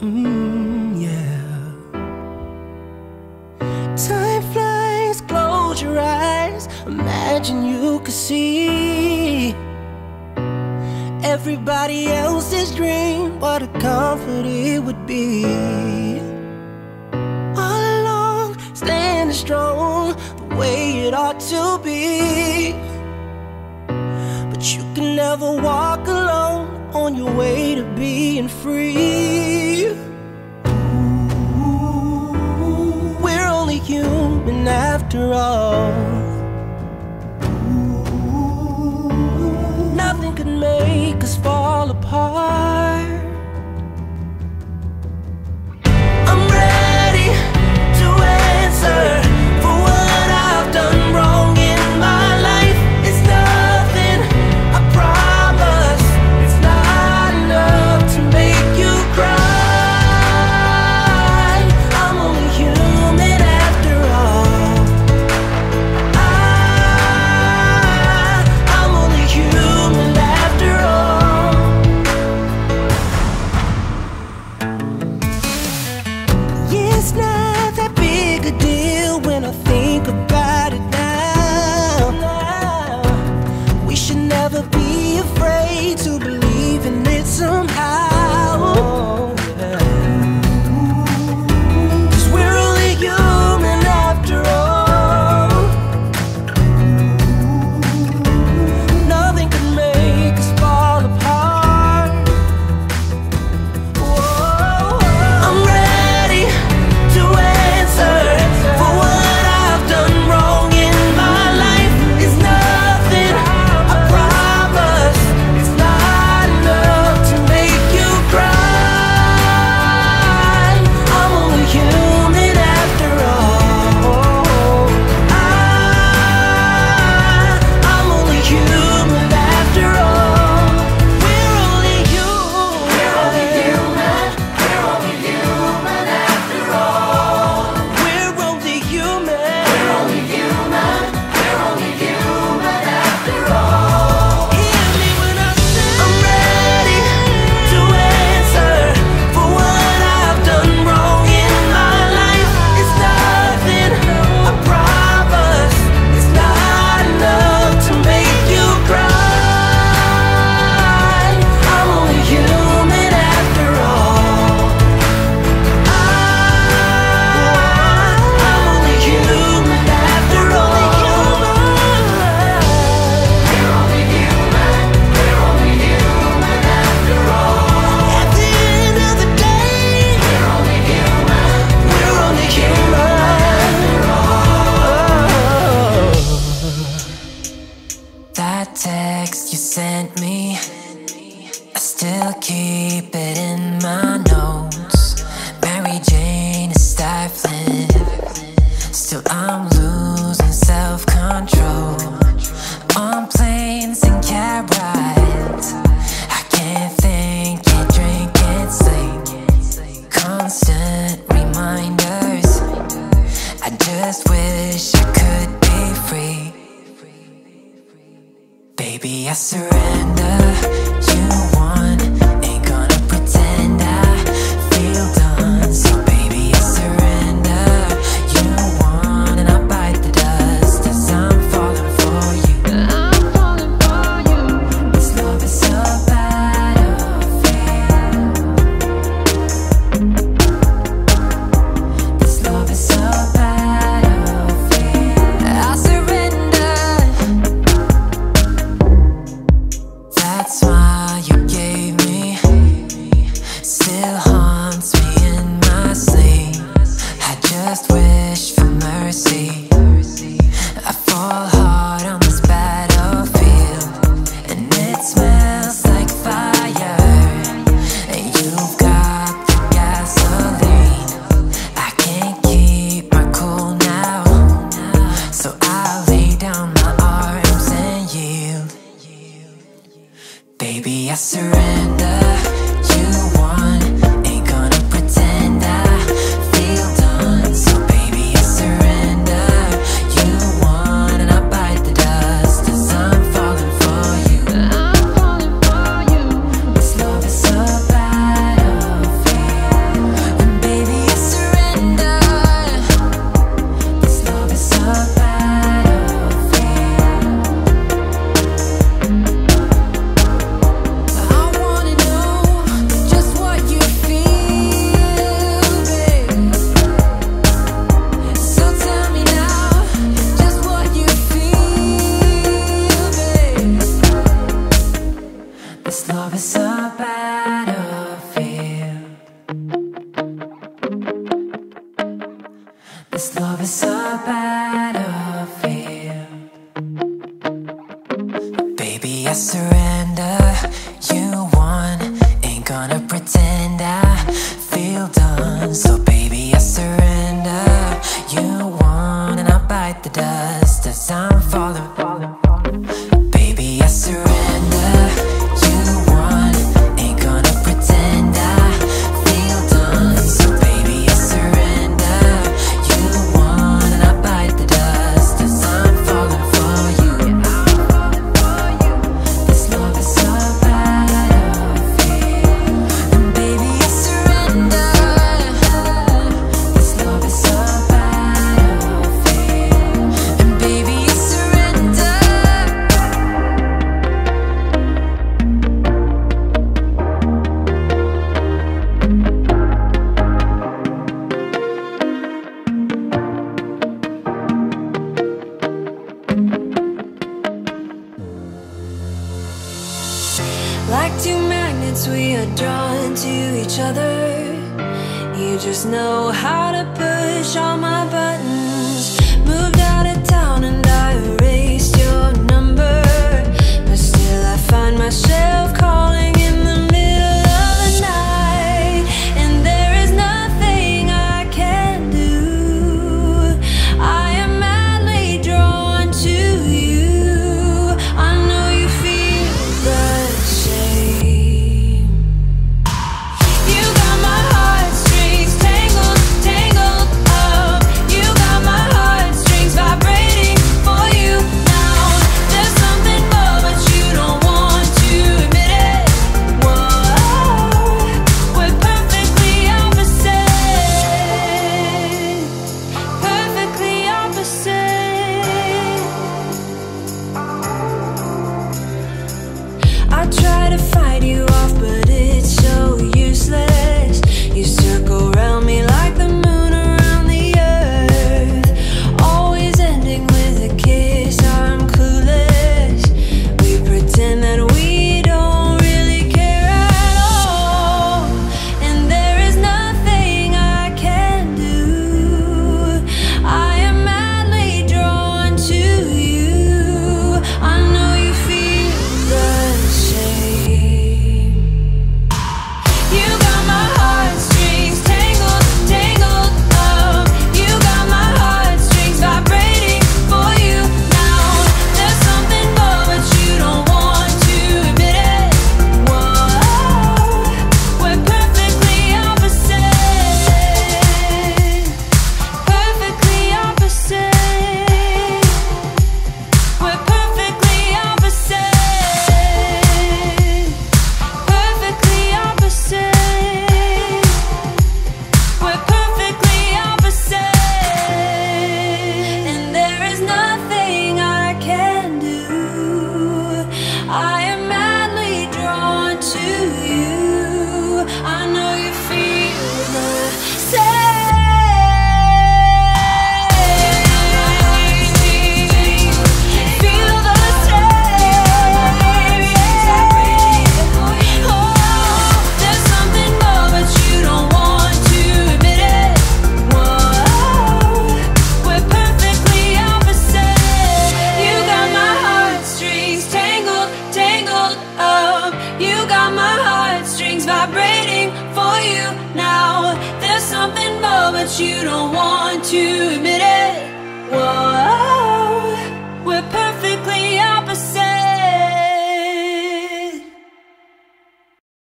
Mm, Time flies, close your eyes. Imagine you could see everybody else's dream. What a comfort it would be. All along, standing strong, the way it ought to be. But you can never walk alone on your way to being free. We're only human after all. Nothing could make us fall apart. Still I'm losing self-control. On planes and cab rides. I can't think, can't drink, can't sleep. Constant reminders. I just wish I could be free. Baby, I surrender. love is a battlefield. This love is a battlefield. Baby, I surrender. You won. Ain't gonna pretend I feel done. So. Like two magnets, we are drawn to each other. You just know how to push all my buttons. Moved out of town and I erased your number. But still, I find myself. you now. There's something more, but you don't want to admit it. Whoa.